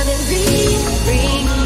rather be.